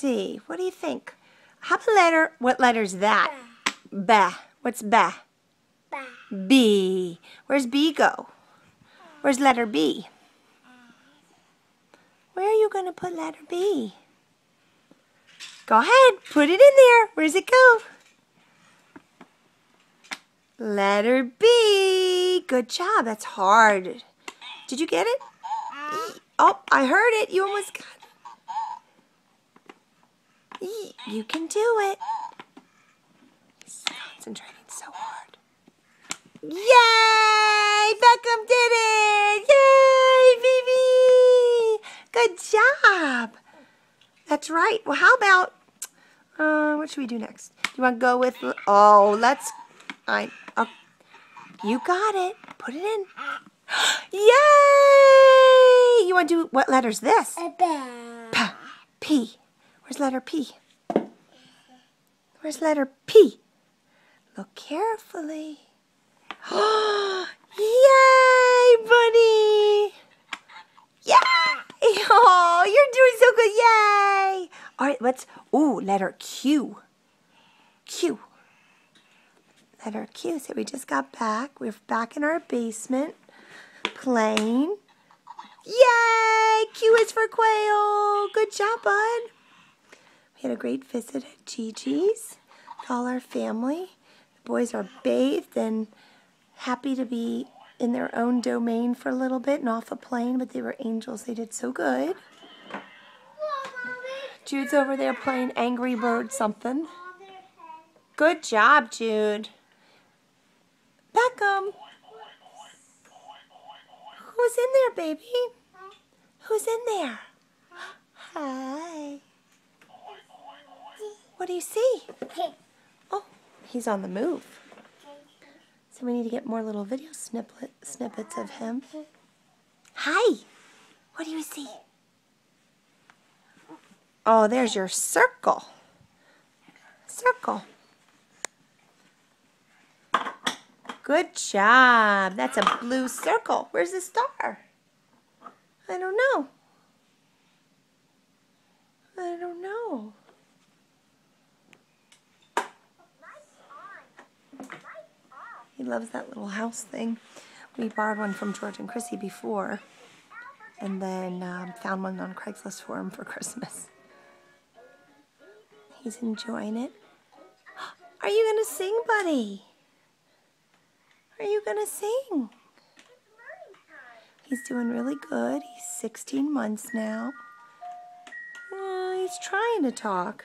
see. What do you think? How about letter? What letter's that? Ba. What's ba? Ba. B. Where's B go? Where's letter B? Where are you going to put letter B? Go ahead. Put it in there. Where's it go? Letter B. Good job. That's hard. Did you get it? Uh-huh. Oh, I heard it. You almost got it. You can do it. He's concentrating so hard. Yay! Beckham did it! Yay, Vivi! Good job. That's right. Well, how about, uh, what should we do next? Do you want to go with, oh, let's, I, oh, you got it. Put it in. Yay! You want to do, what letter's this? A. P. P. Where's letter P? Where's letter P? Look carefully. Yay, buddy! Yay! Oh, you're doing so good. Yay! All right, let's, ooh, letter Q. Q. Letter Q. So we just got back. We're back in our basement playing. Yay! Q is for quail. Good job, bud. We had a great visit at Gigi's with all our family. The boys are bathed and happy to be in their own domain for a little bit and off a plane, but they were angels. They did so good. Jude's over there playing Angry Bird something. Good job, Jude. Beckham. Who's in there, baby? Who's in there? Hi. What do you see? Oh, he's on the move. So we need to get more little video snippet, snippets of him. Hi. What do you see? Oh, there's your circle. Circle. Good job. That's a blue circle. Where's the star? I don't know. I don't know. He loves that little house thing. We borrowed one from George and Chrissy before and then um, found one on Craigslist for him for Christmas. He's enjoying it. Are you going to sing, buddy? Are you going to sing? He's doing really good. He's 16 months now. Uh, he's trying to talk.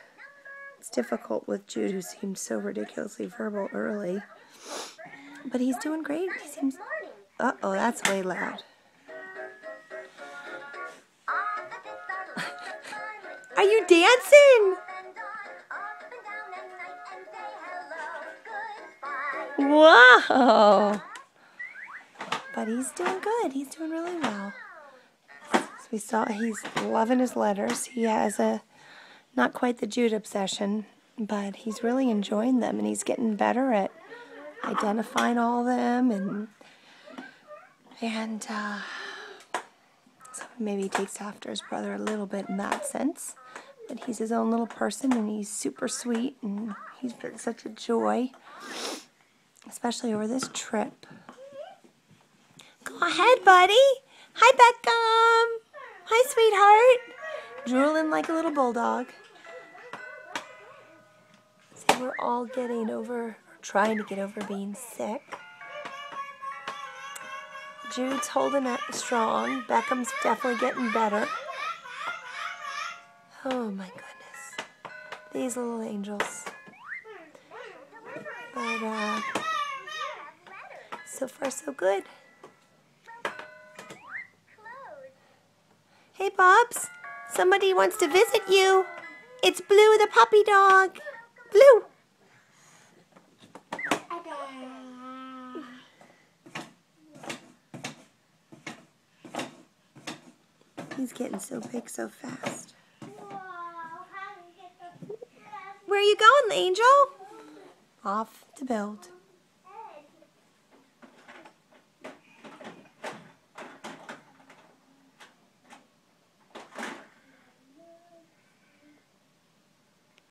It's difficult with Jude, who seemed so ridiculously verbal early. But he's doing great. He seems... Uh-oh, that's way loud. Are you dancing? Whoa! But he's doing good. He's doing really well. So we saw he's loving his letters. He has a not quite the Jude obsession, but he's really enjoying them and he's getting better at identifying all of them and and uh, so maybe he takes after his brother a little bit in that sense. But he's his own little person and he's super sweet and he's been such a joy, especially over this trip. Go ahead, buddy. Hi, Beckham. Hi, sweetheart. Drooling like a little bulldog. See, we're all getting over trying to get over being sick. Jude's holding up strong. Beckham's definitely getting better. Oh my goodness. These little angels. But, uh, so far so good. Hey, Bobs. Somebody wants to visit you. It's Blue the puppy dog. Blue. He's getting so big so fast. Where are you going, Angel? Off to build.